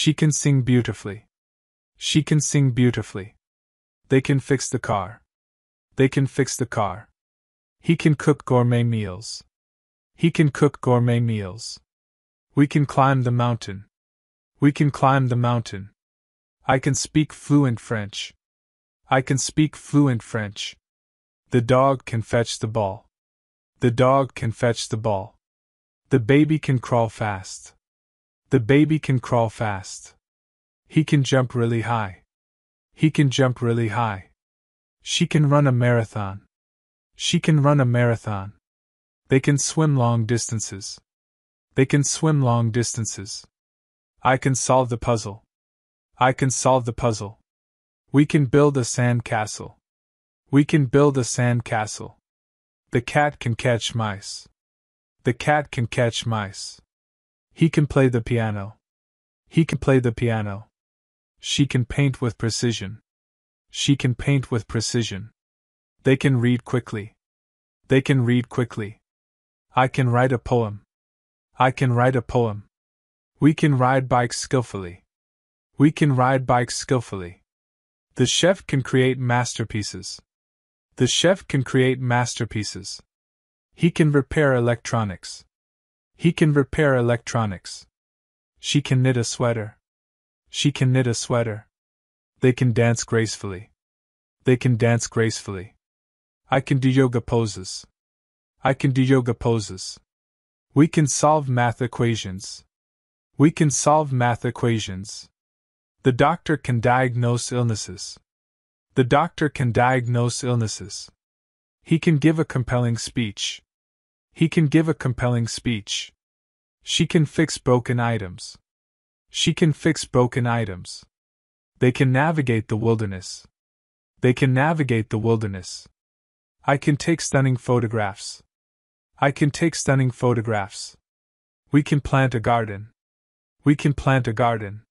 She can sing beautifully. She can sing beautifully. They can fix the car. They can fix the car. He can cook gourmet meals. He can cook gourmet meals. We can climb the mountain. We can climb the mountain. I can speak fluent French. I can speak fluent French. The dog can fetch the ball. The dog can fetch the ball. The baby can crawl fast. The baby can crawl fast. He can jump really high. He can jump really high. She can run a marathon. She can run a marathon. They can swim long distances. They can swim long distances. I can solve the puzzle. I can solve the puzzle. We can build a sand castle. We can build a sand castle. The cat can catch mice. The cat can catch mice. He can play the piano. He can play the piano. She can paint with precision. She can paint with precision. They can read quickly. They can read quickly. I can write a poem. I can write a poem. We can ride bikes skillfully. We can ride bikes skillfully. The chef can create masterpieces. The chef can create masterpieces. He can repair electronics. He can repair electronics. She can knit a sweater. She can knit a sweater. They can dance gracefully. They can dance gracefully. I can do yoga poses. I can do yoga poses. We can solve math equations. We can solve math equations. The doctor can diagnose illnesses. The doctor can diagnose illnesses. He can give a compelling speech. He can give a compelling speech. She can fix broken items. She can fix broken items. They can navigate the wilderness. They can navigate the wilderness. I can take stunning photographs. I can take stunning photographs. We can plant a garden. We can plant a garden.